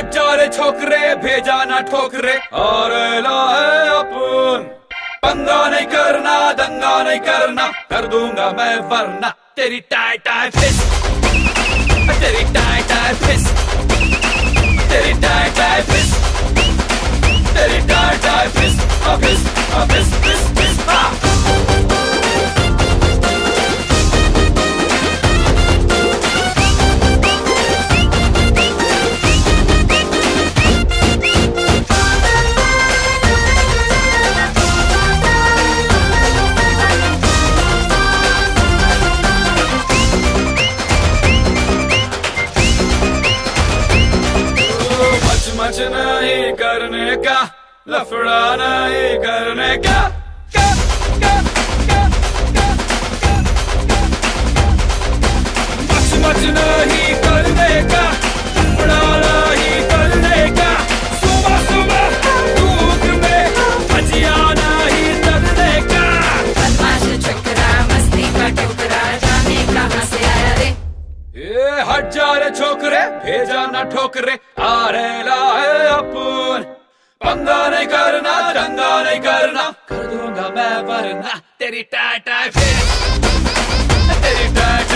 जा छोकरे, भेजा ना ठोकरे। और अपन। पंगा नहीं करना, दंगा नहीं करना। कर दूँगा मैं वरना। तेरी टाई टाई तेरी टाई मच नहीं करने का लफड़ा नहीं करने का। का, का, का, का, का, मच मच नहीं करने का लफड़ा नहीं करने का। सुबह सुबह में भजिया नहीं करने का। बदमाश मस्ती का टोकरा जाने कहाँ से आया रे? हट जा रे छोकरे भेजा ना ठोकरे आ रे लाए अपन चंगा नहीं करना, चंगा नहीं करना। कर दूँगा मैं वरना, तेरी टाटा फिर। तेरी टाटा